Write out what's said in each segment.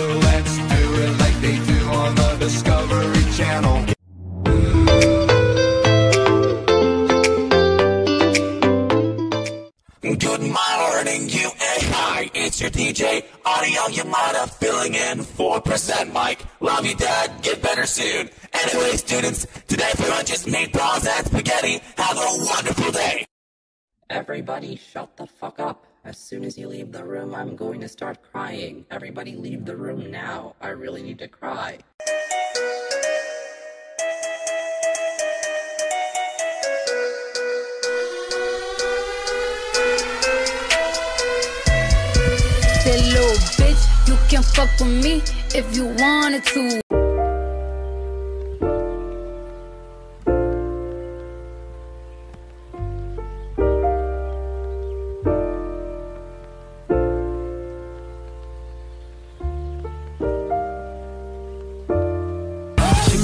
so let's do it like they do on the Discovery Channel. Good morning, you AI. It's your DJ Odio Yamada filling in for Present Mic. Love you, Dad. Get better soon. Anyway, students, today for lunch is meatballs and spaghetti. Have a wonderful day. Everybody shut the fuck up. As soon as you leave the room, I'm going to start crying. Everybody leave the room now. I really need to cry. That little bitch, you can fuck with me if you wanted to.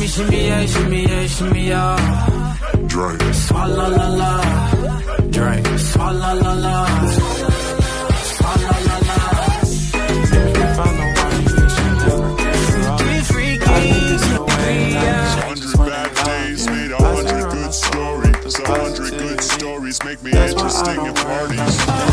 Shimmy, shimmy, yeah, shimmy, yeah, shimmy, yeah. Drake. Swalla la la. Drake. Swalla la la. Swalla la la. If I know why freaky. I Hundred bad days made a hundred good stories. A hundred good stories make me That's why I interesting don't at worry parties. about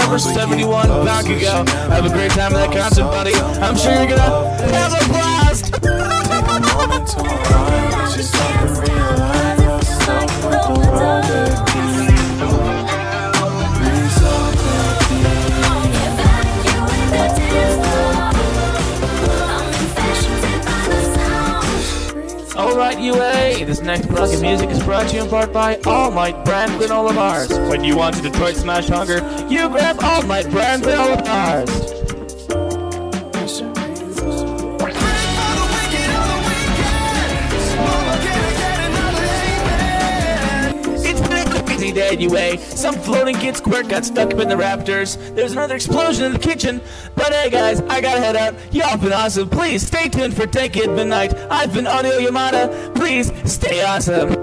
number 71 back ago. Have a great time at that concert, buddy. I'm sure you're gonna have a blast. Alright, UA. This next block of music is brought to you in part by All Might brand granola bars. When you want to Detroit smash hunger, you grab All Might brand granola bars. It's been a crazy day at UA. Some floating kid squirt got stuck up in the Raptors. There's another explosion in the kitchen. But hey guys, I gotta head out. Y'all been awesome. Please stay tuned for Take It Midnight. I've been Odio Yamada. Please stay awesome.